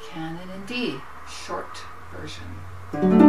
Canon in D, short version.